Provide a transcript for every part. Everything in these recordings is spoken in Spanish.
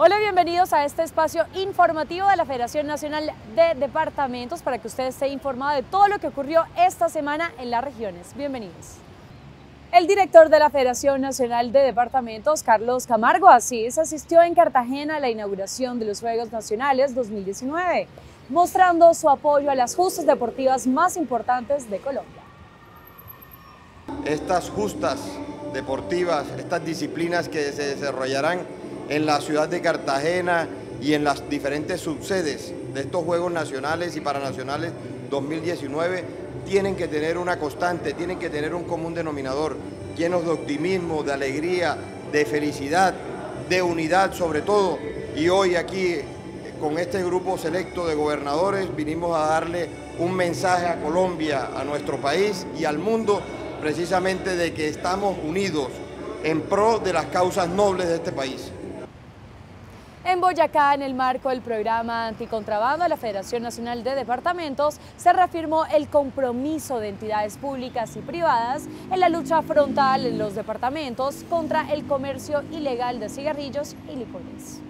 Hola, bienvenidos a este espacio informativo de la Federación Nacional de Departamentos para que usted esté informado de todo lo que ocurrió esta semana en las regiones. Bienvenidos. El director de la Federación Nacional de Departamentos, Carlos Camargo Asís, asistió en Cartagena a la inauguración de los Juegos Nacionales 2019, mostrando su apoyo a las justas deportivas más importantes de Colombia. Estas justas deportivas, estas disciplinas que se desarrollarán en la ciudad de Cartagena y en las diferentes subsedes de estos Juegos Nacionales y Paranacionales 2019 tienen que tener una constante, tienen que tener un común denominador, llenos de optimismo, de alegría, de felicidad, de unidad sobre todo. Y hoy aquí con este grupo selecto de gobernadores vinimos a darle un mensaje a Colombia, a nuestro país y al mundo, precisamente de que estamos unidos en pro de las causas nobles de este país. En Boyacá, en el marco del programa anticontrabando de la Federación Nacional de Departamentos, se reafirmó el compromiso de entidades públicas y privadas en la lucha frontal en los departamentos contra el comercio ilegal de cigarrillos y licores.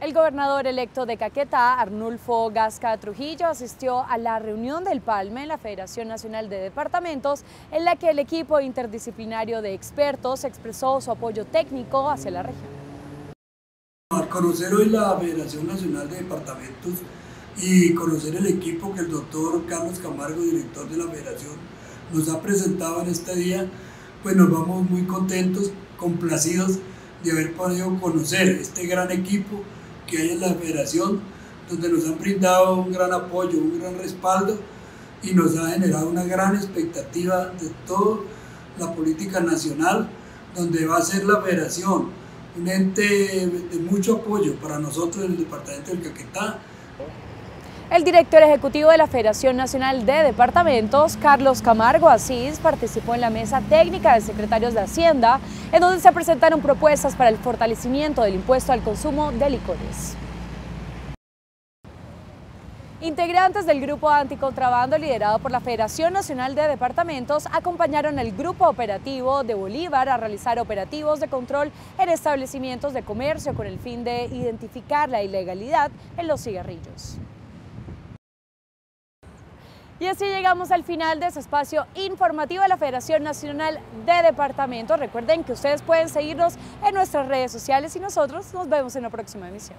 El gobernador electo de Caquetá, Arnulfo Gasca Trujillo, asistió a la reunión del Palme en la Federación Nacional de Departamentos, en la que el equipo interdisciplinario de expertos expresó su apoyo técnico hacia la región. Al conocer hoy la Federación Nacional de Departamentos y conocer el equipo que el doctor Carlos Camargo, director de la Federación, nos ha presentado en este día, pues nos vamos muy contentos, complacidos de haber podido conocer este gran equipo que hay en la Federación, donde nos han brindado un gran apoyo, un gran respaldo y nos ha generado una gran expectativa de toda la política nacional, donde va a ser la Federación un ente de mucho apoyo para nosotros en el departamento del Caquetá. El director ejecutivo de la Federación Nacional de Departamentos, Carlos Camargo Asís, participó en la mesa técnica de secretarios de Hacienda, en donde se presentaron propuestas para el fortalecimiento del impuesto al consumo de licores. Integrantes del grupo anticontrabando liderado por la Federación Nacional de Departamentos acompañaron al grupo operativo de Bolívar a realizar operativos de control en establecimientos de comercio con el fin de identificar la ilegalidad en los cigarrillos. Y así llegamos al final de este espacio informativo de la Federación Nacional de Departamentos. Recuerden que ustedes pueden seguirnos en nuestras redes sociales y nosotros nos vemos en la próxima emisión.